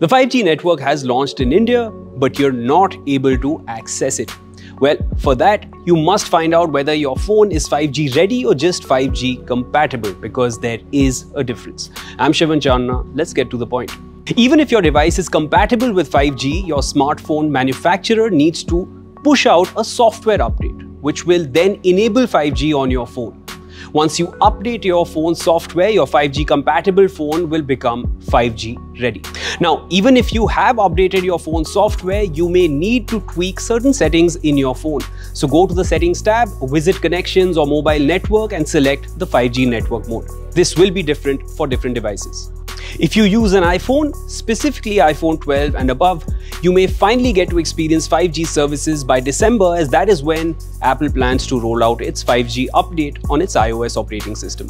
The 5G network has launched in India, but you're not able to access it. Well, for that, you must find out whether your phone is 5G ready or just 5G compatible because there is a difference. I'm Shivan Chanana. Let's get to the point. Even if your device is compatible with 5G, your smartphone manufacturer needs to push out a software update, which will then enable 5G on your phone. Once you update your phone software, your 5G compatible phone will become 5G ready. Now, even if you have updated your phone software, you may need to tweak certain settings in your phone. So go to the settings tab, visit connections or mobile network and select the 5G network mode. This will be different for different devices. If you use an iPhone, specifically iPhone 12 and above, you may finally get to experience 5G services by December as that is when Apple plans to roll out its 5G update on its iOS operating system.